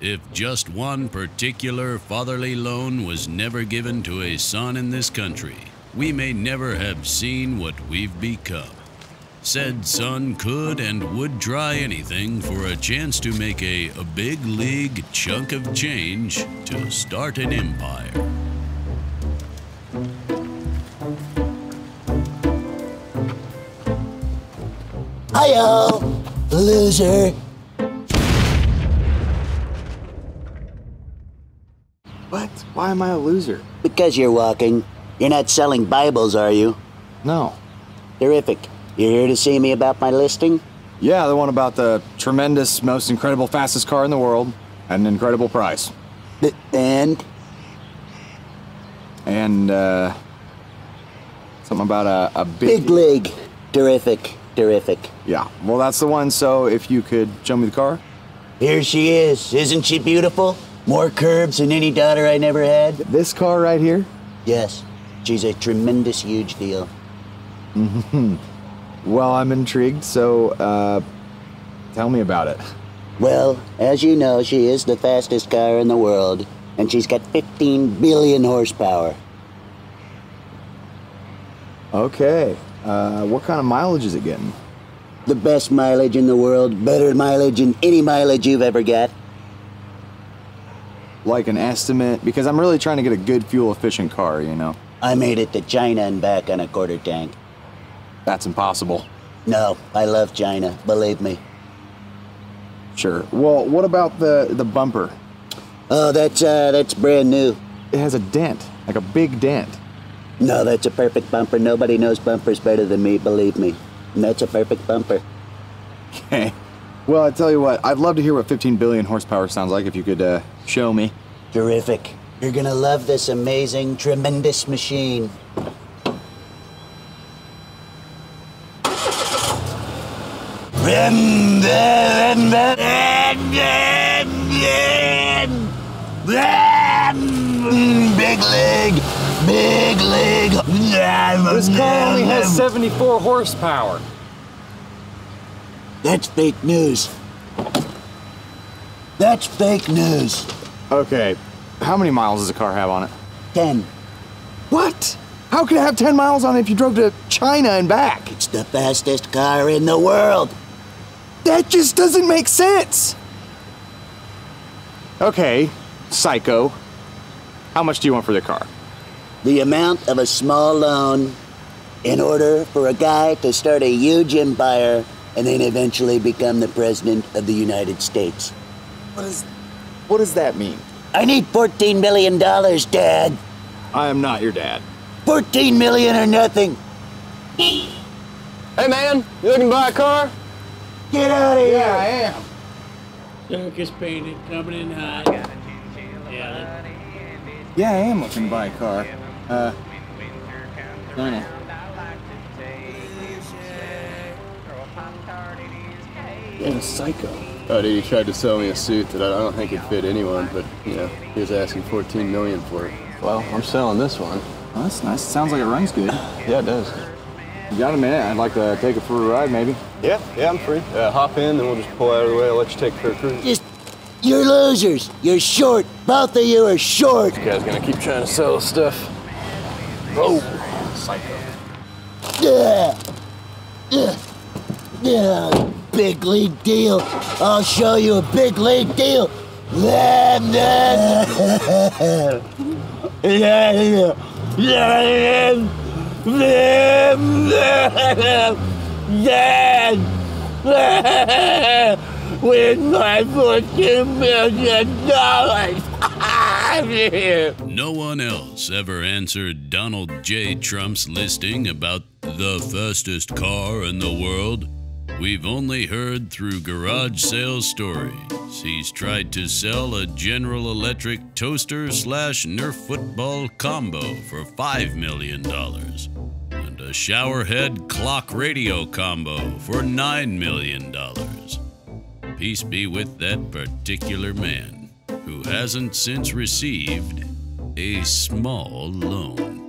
If just one particular fatherly loan was never given to a son in this country, we may never have seen what we've become. Said son could and would try anything for a chance to make a, a big league chunk of change to start an empire. Hiyo, loser. Why am I a loser? Because you're walking. You're not selling Bibles, are you? No. Terrific. You're here to see me about my listing? Yeah, the one about the tremendous, most incredible, fastest car in the world at an incredible price. Th- And? And, uh. Something about a, a big. Big league. Terrific. Terrific. Yeah, well, that's the one, so if you could show me the car? Here she is. Isn't she beautiful? More curbs than any daughter I never had? This car right here? Yes. She's a tremendous, huge deal. Well, I'm intrigued, so, uh. Tell me about it. Well, as you know, she is the fastest car in the world, and she's got 15 billion horsepower. Okay. Uh, what kind of mileage is it getting? The best mileage in the world, better mileage than any mileage you've ever got. Like an estimate? Because I'm really trying to get a good fuel efficient car, you know? I made it to China and back on a quarter tank. That's impossible. No, I love China, believe me. Sure. Well, what about the, the bumper? Oh, that's uh, that's brand new. It has a dent, like a big dent. No, that's a perfect bumper. Nobody knows bumpers better than me, believe me. And that's a perfect bumper. Okay. Well, I tell you what, I'd love to hear what 15 billion horsepower sounds like if you could uh, show me. Terrific. You're gonna love this amazing, tremendous machine. Big leg, big leg. This car only has 74 horsepower. That's fake news. That's fake news. Okay. How many miles does a car have on it? Ten. What? How could it have 10 miles on it if you drove to China and back? It's the fastest car in the world. That just doesn't make sense. Okay, psycho. How much do you want for the car? The amount of a small loan in order for a guy to start a huge empire and then eventually become the president of the United States. What is What does that mean? I need $14 million, Dad. I am not your dad. 14 million or nothing. Hey man, you looking to buy a car? Get out of here. I am. Circus painted, coming in hot. Yeah, Yeah, I am looking to buy a car. Uh, I know. Yeah, psycho. Oh, dude, he tried to sell me a suit that I don't think would fit anyone, but you know, he was asking 14 million for it. Well, I'm selling this one. Well, that's nice. Sounds like it runs good. Yeah, it does. You got a minute? I'd like to take it for a ride, maybe. Yeah, yeah, I'm free. Uh, hop in, then we'll just pull out of the way. I'll let you take it for a cruise. Just, you're losers. You're short. Both of you are short. You guys gonna keep trying to sell us stuff? Oh, psycho. Yeah. Yeah. Yeah. Big league deal. I'll show you a big league deal. Yeah, yeah. Yeah, yeah. Yeah. With my fourteen million dollars. No one else ever answered Donald J. Trump's listing about the fastest car in the world. We've only heard through garage sale stories. He's tried to sell a General Electric toaster slash Nerf football combo for $5 million and a showerhead clock radio combo for $9 million. Peace be with that particular man who hasn't since received a small loan.